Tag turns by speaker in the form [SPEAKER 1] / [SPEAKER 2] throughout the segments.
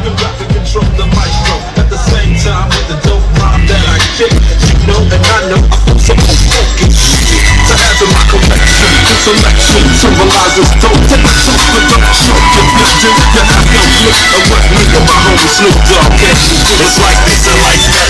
[SPEAKER 1] You got to control the micro at the same time with the dope rhyme that I kick. You know and I know I'm so fucking to add to my collection, to selection, symbolizes dope. Take my soul production, your vision, your outlook, and what me and my homie Snoop Dogg. It's like this and like that.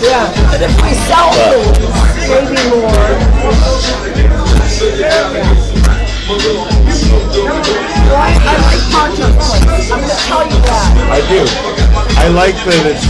[SPEAKER 2] Yeah. Things, maybe more. I like place. I'm gonna tell you that.
[SPEAKER 3] I do. I like that it's